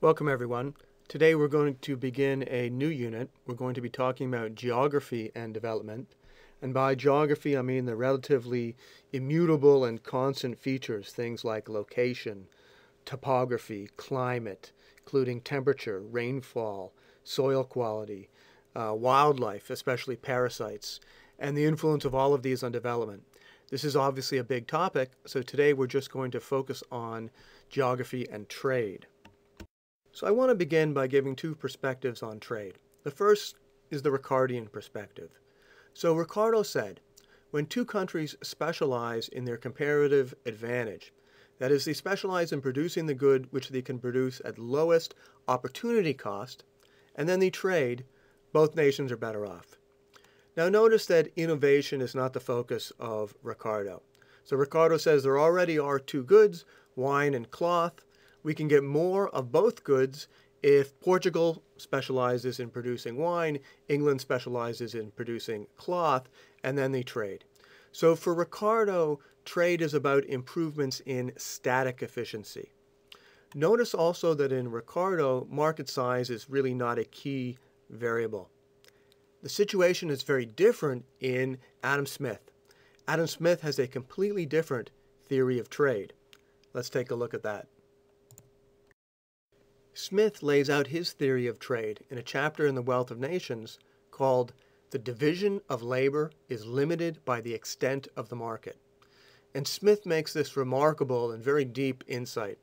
Welcome, everyone. Today we're going to begin a new unit. We're going to be talking about geography and development. And by geography, I mean the relatively immutable and constant features, things like location, topography, climate, including temperature, rainfall, soil quality, uh, wildlife, especially parasites, and the influence of all of these on development. This is obviously a big topic, so today we're just going to focus on geography and trade. So I want to begin by giving two perspectives on trade. The first is the Ricardian perspective. So Ricardo said, when two countries specialize in their comparative advantage, that is, they specialize in producing the good which they can produce at lowest opportunity cost, and then they trade, both nations are better off. Now notice that innovation is not the focus of Ricardo. So Ricardo says there already are two goods, wine and cloth, we can get more of both goods if Portugal specializes in producing wine, England specializes in producing cloth, and then they trade. So for Ricardo, trade is about improvements in static efficiency. Notice also that in Ricardo, market size is really not a key variable. The situation is very different in Adam Smith. Adam Smith has a completely different theory of trade. Let's take a look at that. Smith lays out his theory of trade in a chapter in The Wealth of Nations called The Division of Labor is Limited by the Extent of the Market. And Smith makes this remarkable and very deep insight.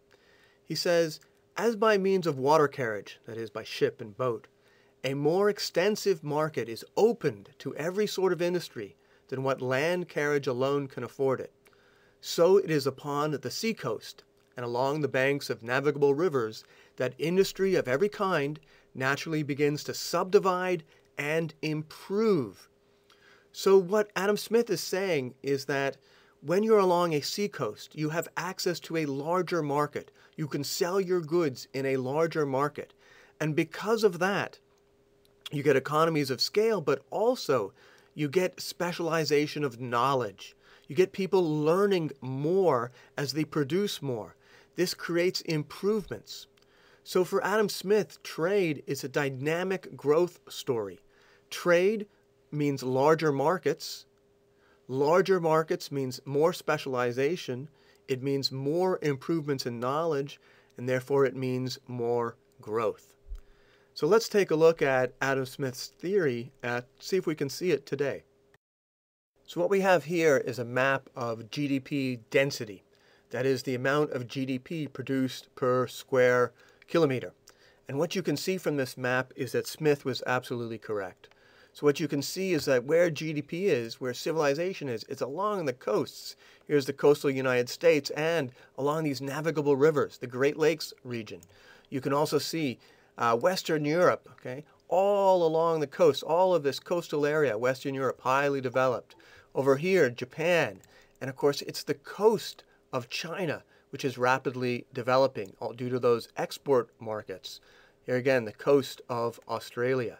He says, as by means of water carriage, that is, by ship and boat, a more extensive market is opened to every sort of industry than what land carriage alone can afford it. So it is upon the seacoast and along the banks of navigable rivers that industry of every kind naturally begins to subdivide and improve. So, what Adam Smith is saying is that when you're along a seacoast, you have access to a larger market. You can sell your goods in a larger market. And because of that, you get economies of scale, but also you get specialization of knowledge. You get people learning more as they produce more. This creates improvements. So for Adam Smith, trade is a dynamic growth story. Trade means larger markets. Larger markets means more specialization. It means more improvements in knowledge, and therefore it means more growth. So let's take a look at Adam Smith's theory and see if we can see it today. So what we have here is a map of GDP density. That is the amount of GDP produced per square kilometer. And what you can see from this map is that Smith was absolutely correct. So what you can see is that where GDP is, where civilization is, it's along the coasts. Here's the coastal United States and along these navigable rivers, the Great Lakes region. You can also see uh, Western Europe, okay, all along the coast, all of this coastal area, Western Europe, highly developed. Over here, Japan, and of course, it's the coast of China which is rapidly developing due to those export markets. Here again, the coast of Australia.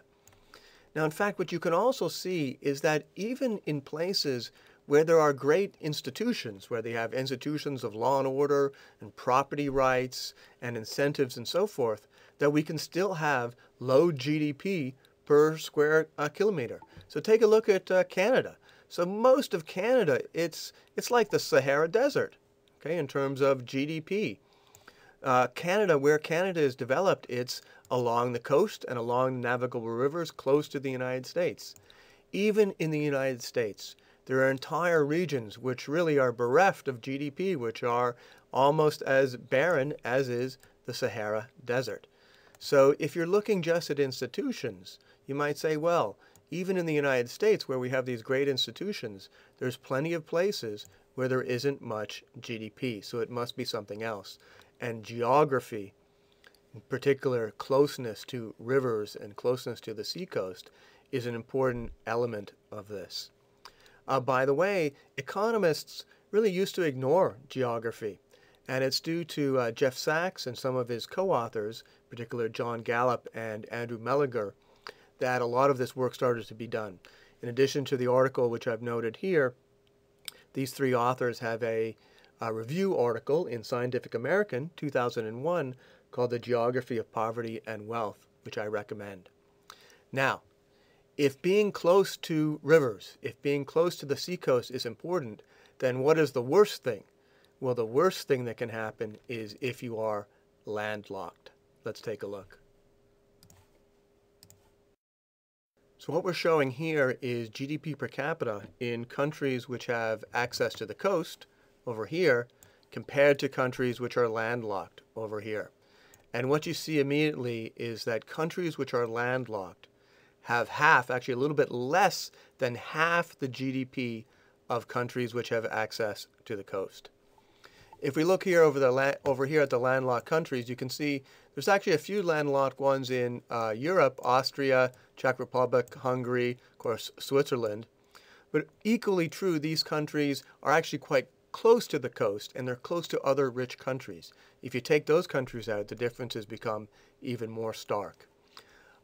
Now, in fact, what you can also see is that even in places where there are great institutions, where they have institutions of law and order and property rights and incentives and so forth, that we can still have low GDP per square uh, kilometer. So take a look at uh, Canada. So most of Canada, it's, it's like the Sahara Desert okay, in terms of GDP. Uh, Canada, where Canada is developed, it's along the coast and along navigable rivers close to the United States. Even in the United States, there are entire regions which really are bereft of GDP, which are almost as barren as is the Sahara Desert. So if you're looking just at institutions, you might say, well, even in the United States, where we have these great institutions, there's plenty of places where there isn't much GDP, so it must be something else. And geography, in particular closeness to rivers and closeness to the seacoast, is an important element of this. Uh, by the way, economists really used to ignore geography, and it's due to uh, Jeff Sachs and some of his co-authors, particularly John Gallup and Andrew Mellinger, that a lot of this work started to be done. In addition to the article which I've noted here, these three authors have a, a review article in Scientific American 2001 called The Geography of Poverty and Wealth, which I recommend. Now, if being close to rivers, if being close to the seacoast is important, then what is the worst thing? Well, the worst thing that can happen is if you are landlocked. Let's take a look. So what we're showing here is GDP per capita in countries which have access to the coast over here compared to countries which are landlocked over here. And what you see immediately is that countries which are landlocked have half, actually a little bit less than half the GDP of countries which have access to the coast. If we look here over the over here at the landlocked countries, you can see there's actually a few landlocked ones in uh, Europe, Austria, Czech Republic, Hungary, of course, Switzerland. But equally true, these countries are actually quite close to the coast and they're close to other rich countries. If you take those countries out, the differences become even more stark.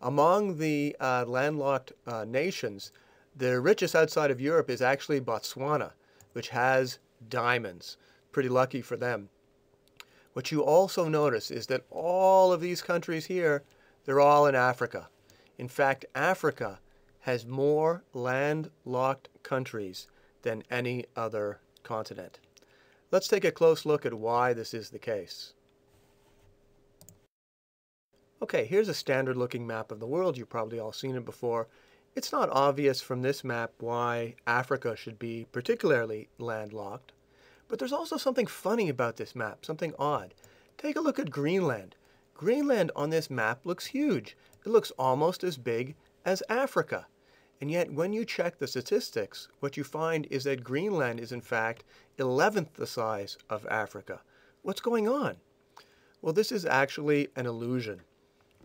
Among the uh, landlocked uh, nations, the richest outside of Europe is actually Botswana, which has diamonds pretty lucky for them. What you also notice is that all of these countries here, they're all in Africa. In fact, Africa has more landlocked countries than any other continent. Let's take a close look at why this is the case. Okay, here's a standard looking map of the world. You've probably all seen it before. It's not obvious from this map why Africa should be particularly landlocked. But there's also something funny about this map, something odd. Take a look at Greenland. Greenland on this map looks huge. It looks almost as big as Africa. And yet, when you check the statistics, what you find is that Greenland is in fact 11th the size of Africa. What's going on? Well, this is actually an illusion.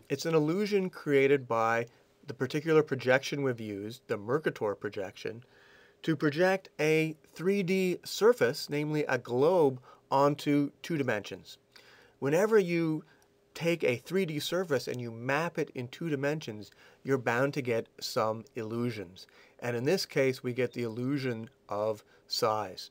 It's an illusion created by the particular projection we've used, the Mercator projection, to project a 3D surface, namely a globe, onto two dimensions. Whenever you take a 3D surface and you map it in two dimensions, you're bound to get some illusions. And in this case, we get the illusion of size.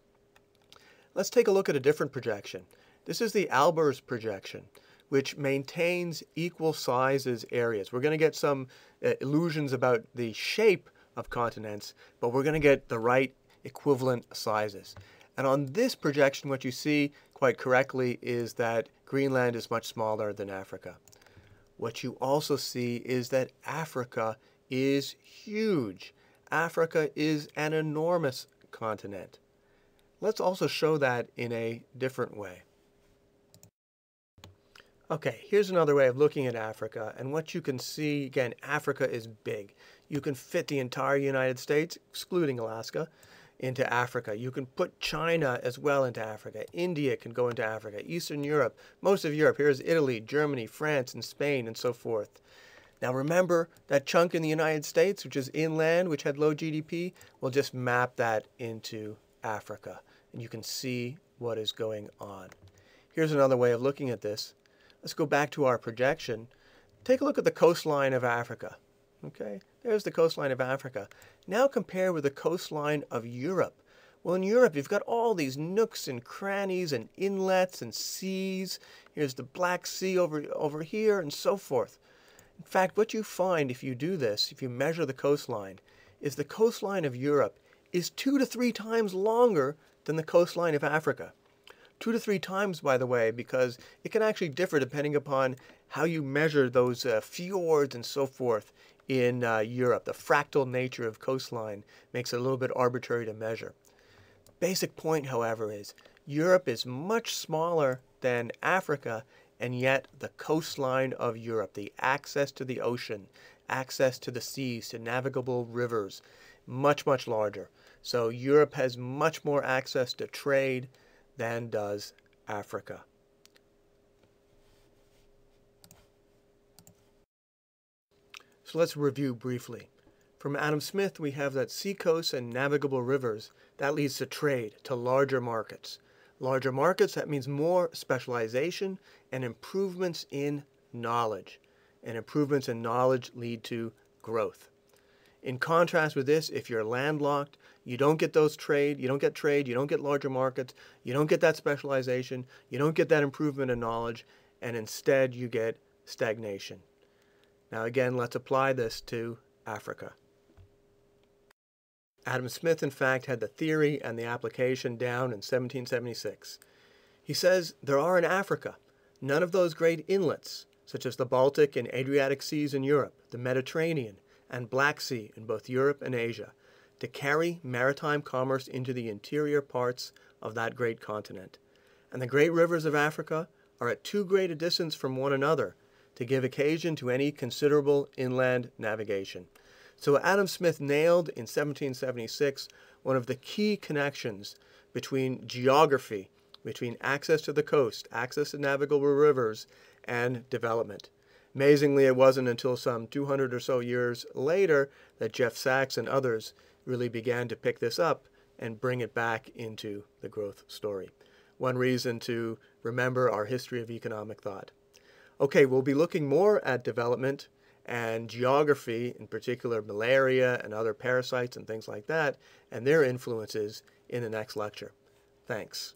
Let's take a look at a different projection. This is the Albers projection, which maintains equal sizes areas. We're going to get some uh, illusions about the shape of continents, but we're going to get the right equivalent sizes. And on this projection, what you see quite correctly is that Greenland is much smaller than Africa. What you also see is that Africa is huge. Africa is an enormous continent. Let's also show that in a different way. Okay, here's another way of looking at Africa. And what you can see, again, Africa is big. You can fit the entire United States, excluding Alaska, into Africa. You can put China as well into Africa. India can go into Africa. Eastern Europe, most of Europe. Here's Italy, Germany, France, and Spain, and so forth. Now remember that chunk in the United States, which is inland, which had low GDP, we'll just map that into Africa. And you can see what is going on. Here's another way of looking at this. Let's go back to our projection. Take a look at the coastline of Africa. Okay, there's the coastline of Africa. Now compare with the coastline of Europe. Well, in Europe, you've got all these nooks and crannies and inlets and seas. Here's the Black Sea over, over here and so forth. In fact, what you find if you do this, if you measure the coastline, is the coastline of Europe is two to three times longer than the coastline of Africa two to three times, by the way, because it can actually differ depending upon how you measure those uh, fjords and so forth in uh, Europe. The fractal nature of coastline makes it a little bit arbitrary to measure. Basic point, however, is Europe is much smaller than Africa, and yet the coastline of Europe, the access to the ocean, access to the seas, to navigable rivers, much, much larger. So Europe has much more access to trade, than does Africa. So let's review briefly. From Adam Smith, we have that seacoasts and navigable rivers, that leads to trade, to larger markets. Larger markets, that means more specialization and improvements in knowledge. And improvements in knowledge lead to growth. In contrast with this, if you're landlocked, you don't get those trade, you don't get trade, you don't get larger markets, you don't get that specialization, you don't get that improvement in knowledge, and instead you get stagnation. Now, again, let's apply this to Africa. Adam Smith, in fact, had the theory and the application down in 1776. He says there are in Africa none of those great inlets, such as the Baltic and Adriatic seas in Europe, the Mediterranean, and Black Sea in both Europe and Asia, to carry maritime commerce into the interior parts of that great continent. And the great rivers of Africa are at too great a distance from one another to give occasion to any considerable inland navigation. So Adam Smith nailed in 1776 one of the key connections between geography, between access to the coast, access to navigable rivers, and development. Amazingly, it wasn't until some 200 or so years later that Jeff Sachs and others really began to pick this up and bring it back into the growth story. One reason to remember our history of economic thought. Okay, we'll be looking more at development and geography, in particular malaria and other parasites and things like that, and their influences in the next lecture. Thanks.